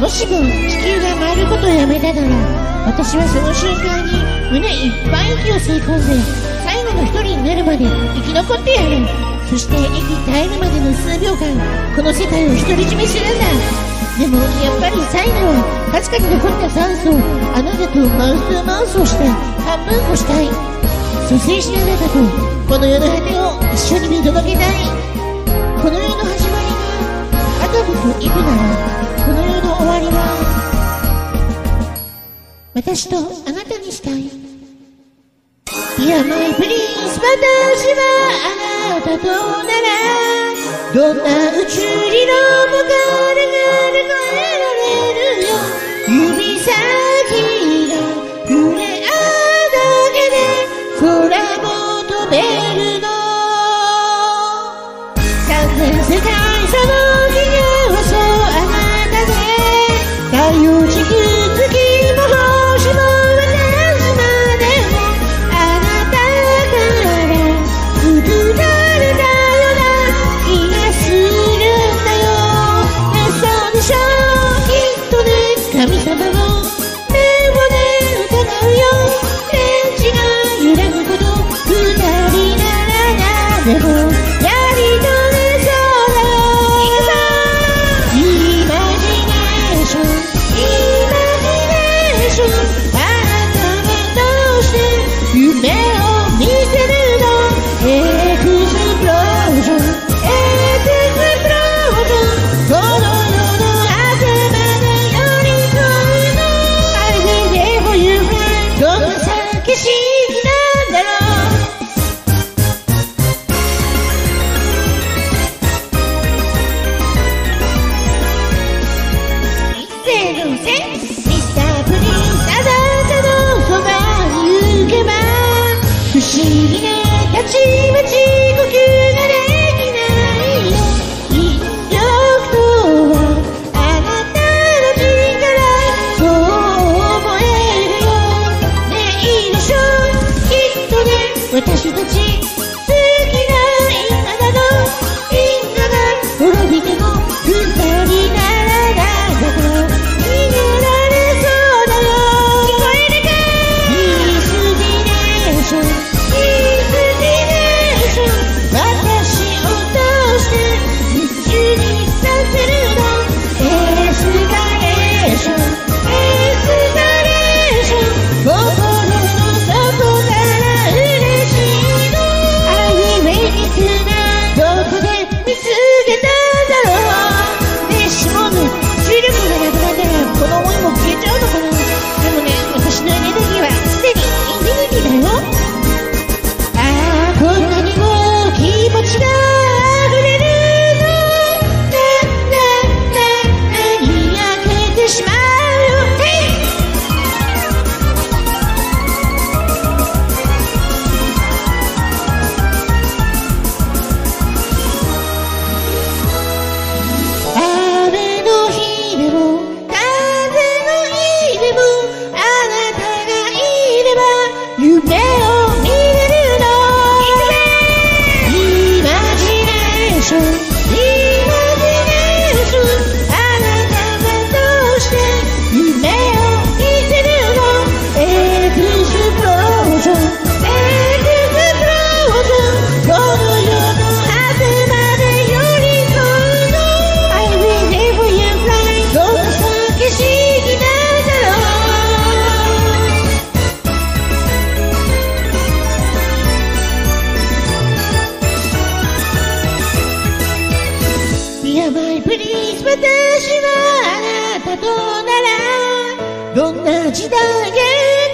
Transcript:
もしも地球が回ることをやめたなら、私はその瞬間に胸いっぱい息を吸い込んで、最後の一人になるまで生き残ってやる。そして息絶えるまでの数秒間、この世界を独り占めするんだ。でも、やっぱり最後は、確かに残った酸素を、あなたとマウスとマウスをして、半分こしたい。蘇生しながらと、この世の果てを一緒に見届けたい。く行くならこの世の終わりは私とあなたにしたい。Dear my prince 私はあなたとならどんな宇宙にのかただただ音が行けば不思議なたちまちてしまったとならどんな時代へ